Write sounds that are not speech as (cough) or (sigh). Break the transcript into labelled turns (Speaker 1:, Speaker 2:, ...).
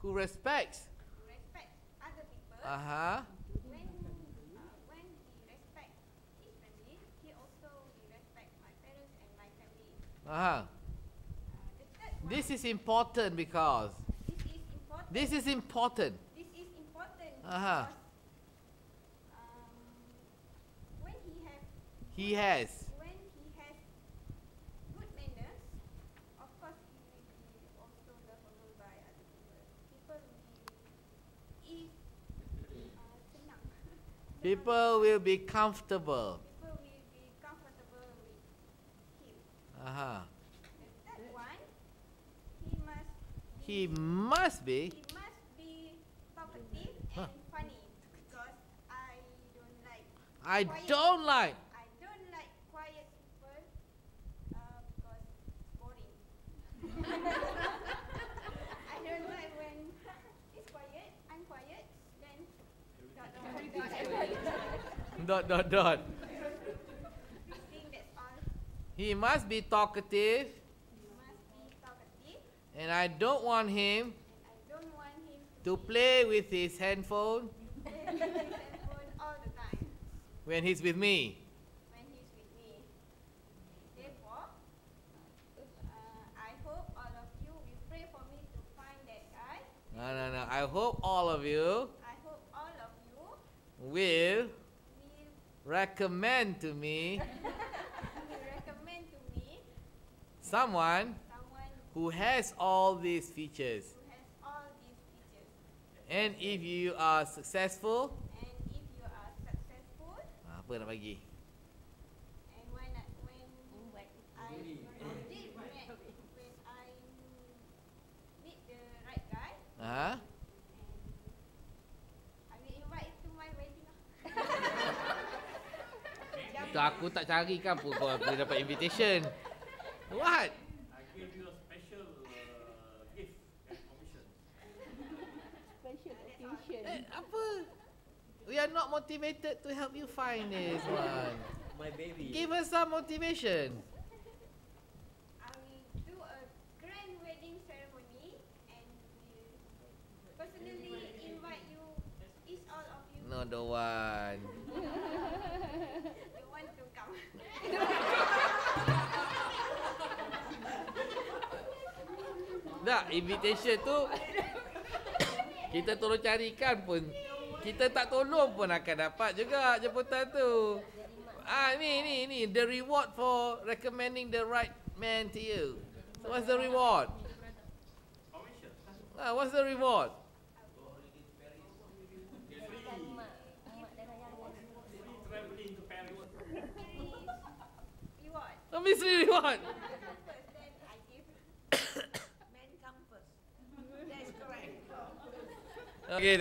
Speaker 1: who respects.
Speaker 2: respect other people.
Speaker 1: Uh huh.
Speaker 2: when uh, when he respect his family, he also will respect my parents and my family.
Speaker 1: Uh huh.
Speaker 2: Uh, the third one,
Speaker 1: This is important because
Speaker 2: this is important.
Speaker 1: this is important.
Speaker 2: This is important
Speaker 1: Uh-huh.
Speaker 2: because um, when he have
Speaker 1: He has.
Speaker 2: when he has good manners, of course he will be also lovable by other people. People will is uh, senang.
Speaker 1: People will be comfortable.
Speaker 2: People will be comfortable with him.
Speaker 1: Uh huh.
Speaker 2: The third one, he must
Speaker 1: He must be.
Speaker 2: he must be talkative
Speaker 1: Huh.
Speaker 2: and funny because I don't like
Speaker 1: I
Speaker 2: quiet-
Speaker 1: don't like.
Speaker 2: I don't like quiet people uh, because boring. I don't like when it's quiet. I'm quiet. Then dot dot dot.
Speaker 1: Dot dot dot.
Speaker 2: I think that's all.
Speaker 1: He must be talkative,
Speaker 2: must be talkative,
Speaker 1: and I don't want him
Speaker 2: I don't want him
Speaker 1: to play with his handphone
Speaker 2: with his handphone all the time
Speaker 1: when he's with me.
Speaker 2: when he's with me. Therefore, uh, I hope all of you will pray for me to find that guy.
Speaker 1: No, no, no. I hope all of you
Speaker 2: I hope all of you
Speaker 1: will recommend to me (laughs)
Speaker 2: recommend to me
Speaker 1: someone
Speaker 2: someone
Speaker 1: who has all these features.
Speaker 2: who has all these features.
Speaker 1: And if you are successful,
Speaker 2: And if you are successful,
Speaker 1: apa nak bagi?
Speaker 2: and when I, when I did met, when I meet the right guy,
Speaker 1: Ha?
Speaker 2: and I will invite to my wedding. lah.
Speaker 1: Tu aku tak cari kan pun kau aku dapat invitation. What?
Speaker 3: I gave you a special uh, gift and commission.
Speaker 4: Special occasion.
Speaker 1: Eh, apa? We are not motivated to help you find this one.
Speaker 5: My baby.
Speaker 1: Give us some motivation.
Speaker 2: I will do a grand wedding ceremony and will personally invite you, each all of you,
Speaker 1: No, don't want.
Speaker 2: you want to come.
Speaker 1: Tak, invitation tu (coughs) kita tolong carikan pun kita tak tolong pun akan dapat juga jemputan tu. Ah ni ni ni the reward for recommending the right man to you. So what's the reward? Ah what's the reward?
Speaker 4: Kan mak. Mak
Speaker 1: Okay,